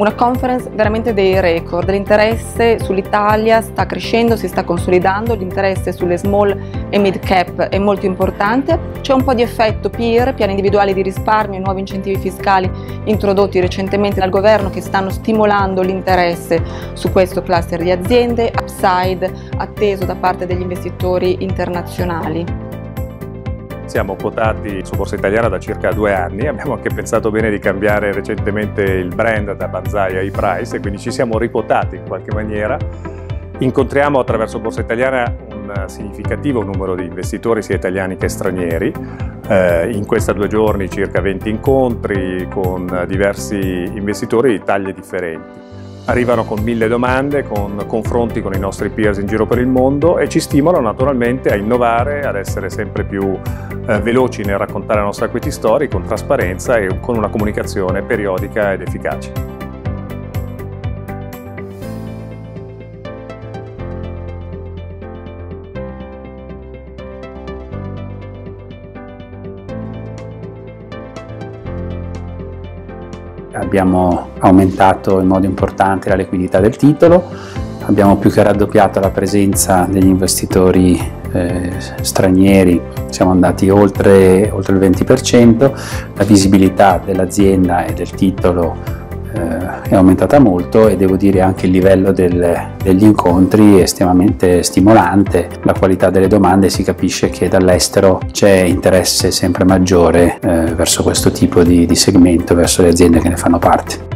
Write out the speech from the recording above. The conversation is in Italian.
una conference veramente dei record, l'interesse sull'Italia sta crescendo, si sta consolidando, l'interesse sulle small e mid cap è molto importante, c'è un po' di effetto peer, piani individuali di risparmio e nuovi incentivi fiscali introdotti recentemente dal governo che stanno stimolando l'interesse su questo cluster di aziende, upside atteso da parte degli investitori internazionali. Siamo quotati su Borsa Italiana da circa due anni, abbiamo anche pensato bene di cambiare recentemente il brand da Banzai a e-Price e quindi ci siamo ripotati in qualche maniera. Incontriamo attraverso Borsa Italiana un significativo numero di investitori sia italiani che stranieri, eh, in questi due giorni circa 20 incontri con diversi investitori di taglie differenti arrivano con mille domande, con confronti con i nostri peers in giro per il mondo e ci stimolano naturalmente a innovare, ad essere sempre più eh, veloci nel raccontare la nostra equity story con trasparenza e con una comunicazione periodica ed efficace. Abbiamo aumentato in modo importante la liquidità del titolo, abbiamo più che raddoppiato la presenza degli investitori eh, stranieri, siamo andati oltre, oltre il 20%, la visibilità dell'azienda e del titolo eh, è aumentata molto e devo dire anche il livello del, degli incontri è estremamente stimolante, la qualità delle domande si capisce che dall'estero c'è interesse sempre maggiore eh, verso questo tipo di, di segmento, verso le aziende che ne fanno parte.